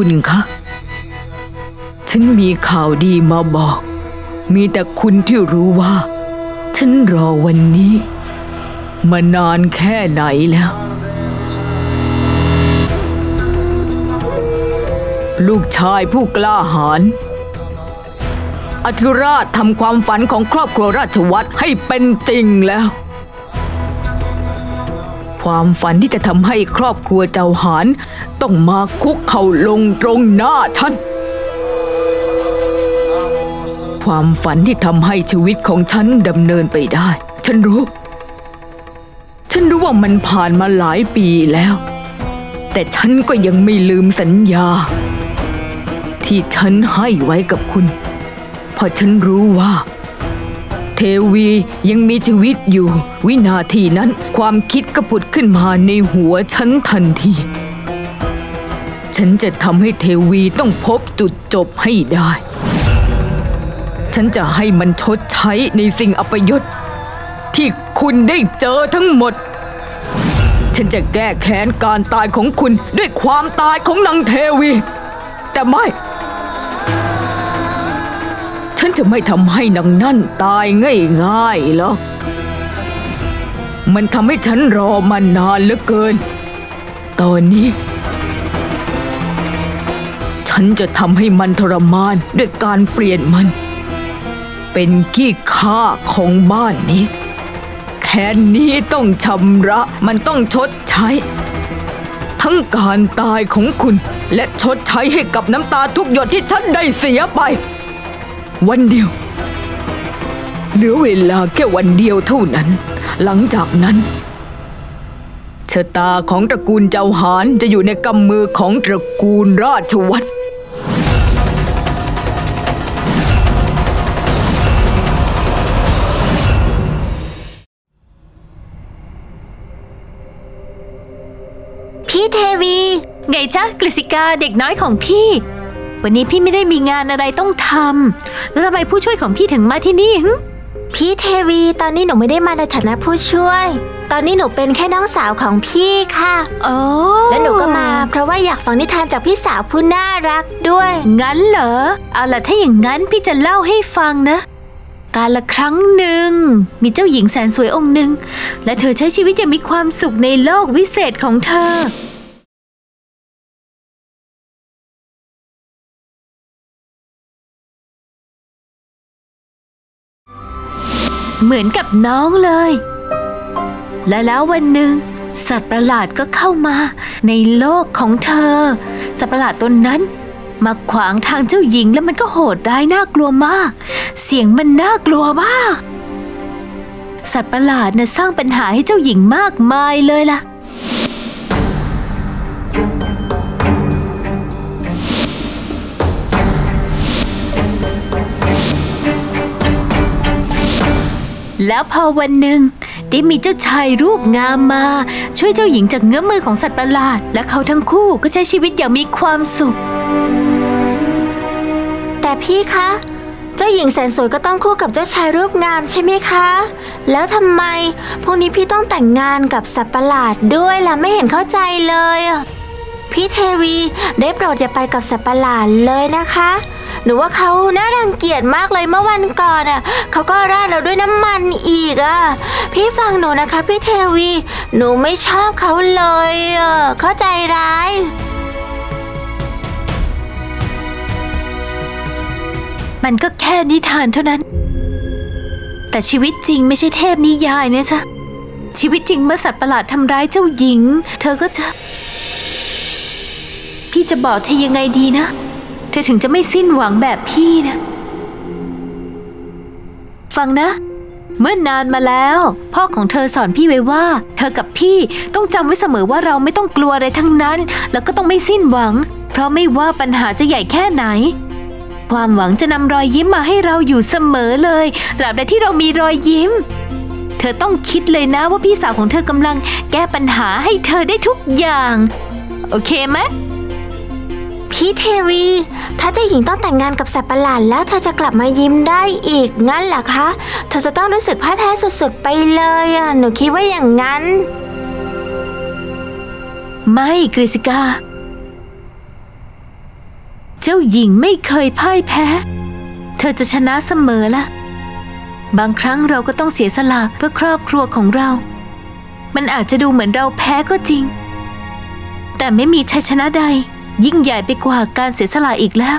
คุณคะ ฉันมีข่าวดีมาบอก มีแต่คุณที่รู้ว่า ฉันรอวันนี้ มานานแค่ไหนแล้ว ลูกชายผู้กล้าหาญอธิราชทำความฝันของครอบครัวราชวัตรให้เป็นจริงแล้ว ความฝันที่จะทำให้ครอบครัวเจ้าหานต้องมาคุกเข่าลงตรงหน้าฉัน ความฝันที่ทำให้ชีวิตของฉันดำเนินไปได้ ฉันรู้ ฉันรู้ว่ามันผ่านมาหลายปีแล้ว แต่ฉันก็ยังไม่ลืมสัญญา ที่ฉันให้ไว้กับคุณ เพราะฉันรู้ว่า เทวียังมีชีวิตอยู่ วินาทีนั้นความคิดก็ผุดขึ้นมาในหัวฉันทันที ฉันจะทำให้เทวีต้องพบจุดจบให้ได้ ฉันจะให้มันชดใช้ในสิ่งอัปยศ ที่คุณได้เจอทั้งหมด ฉันจะแก้แค้นการตายของคุณด้วยความตายของนางเทวี แต่ไม่ จะไม่ทำให้นางนั่นตายง่ายๆหรอกมันทำให้ฉันรอมานานเหลือเกิน ตอนนี้ ฉันจะทำให้มันทรมานด้วยการเปลี่ยนมัน เป็นขี้ข้าของบ้านนี้ แค้นนี้ต้องชำระมันต้องชดใช้ ทั้งการตายของคุณและชดใช้ให้กับน้ำตาทุกหยดที่ฉันได้เสียไป วันเดียวเหลือเวลาแค่วันเดียวเท่านั้น หลังจากนั้นชะตาของตระกูลเจ้าหานจะอยู่ในกำมือของตระกูลราชวัตรพี่เทวี ไงจ๊ะกฤษกาเด็กน้อยของพี่ วันนี้พี่ไม่ได้มีงานอะไรต้องทำแล้วทำไมผู้ช่วยของพี่ถึงมาที่นี่หึพี่เทวีตอนนี้หนูไม่ได้มาในฐานะผู้ช่วย ตอนนี้หนูเป็นแค่น้องสาวของพี่ค่ะอ๋อและหนูก็มา เพราะว่าอยากฟังนิทานจากพี่สาวผู้น่ารักด้วย งั้นเหรอ เอาล่ะถ้าอย่างงั้นพี่จะเล่าให้ฟังนะ การละครั้งหนึ่ง มีเจ้าหญิงแสนสวยองค์หนึ่ง และเธอใช้ชีวิตอย่างมีความสุขในโลกวิเศษของเธอ เหมือนกับน้องเลย และแล้ววันหนึ่ง สัตว์ประหลาดก็เข้ามา ในโลกของเธอ สัตว์ประหลาดตัวนั้น มาขวางทางเจ้าหญิงแล้วมันก็โหดร้ายน่ากลัวมาก เสียงมันน่ากลัวมาก สัตว์ประหลาดน่ะสร้างปัญหาให้เจ้าหญิงมากมายเลยล่ะ แล้วพอวันหนึ่งได้มีเจ้าชายรูปงามมา ช่วยเจ้าหญิงจากเงื้อมมือของสัตว์ประหลาด และเขาทั้งคู่ก็ใช้ชีวิตอย่างมีความสุข แต่พี่คะ เจ้าหญิงแสนสวยก็ต้องคู่กับเจ้าชายรูปงามใช่ไหมคะ แล้วทำไมพรุ่งนี้พี่ต้องแต่งงานกับสัตว์ประหลาดด้วยล่ะไม่เห็นเข้าใจเลย พี่เทวีได้โปรดอย่าไปกับสัตว์ประหลาดเลยนะคะ หนูว่าเขาน่ารังเกียจมากเลยเมื่อวันก่อนอะเขาก็ราดเราด้วยน้ำมันอีกอะพี่ฟังหนูนะคะพี่เทวี หนูไม่ชอบเขาเลยอะเข้าใจร้ายมันก็แค่นิทานเท่านั้น แต่ชีวิตจริงไม่ใช่เทพนิยายนะจ๊ะ ชีวิตจริงเมื่อสัตว์ประหลาดทำร้ายเจ้าหญิง เธอก็จะ พี่จะบอกเธอยังไงดีนะ ธอถึงจะไม่สิ้นหวังแบบพี่นะ ฟังนะ เมื่อนานมาแล้ว พ่อของเธอสอนพี่ไว้ว่า เธอกับพี่ต้องจำไว้เสมอว่าเราไม่ต้องกลัวอะไรทั้งนั้น แล้วก็ต้องไม่สิ้นหวัง เพราะไม่ว่าปัญหาจะใหญ่แค่ไหน ความหวังจะนำรอยยิ้มมาให้เราอยู่เสมอเลย ตราบใดที่เรามีรอยยิ้ม เธอต้องคิดเลยนะว่าพี่สาวของเธอกำลัง แก้ปัญหาให้เธอได้ทุกอย่าง โอเคไหม พี่เทวี ถ้าเจ้าหญิงต้องแต่งงานกับสัตว์ประหลาดแล้วเธอจะกลับมายิ้มได้อีกงั้นเหรอคะ เธอจะต้องรู้สึกพ่ายแพ้สุดๆไปเลยอะหนูคิดว่าอย่างนั้น ไม่กริสิกา เจ้าหญิงไม่เคยพ่ายแพ้ เธอจะชนะเสมอละบางครั้งเราก็ต้องเสียสละเพื่อครอบครัวของเรา มันอาจจะดูเหมือนเราแพ้ก็จริง แต่ไม่มีชัยชนะใด ยิ่งใหญ่ไปกว่าการเสียสละอีกแล้ว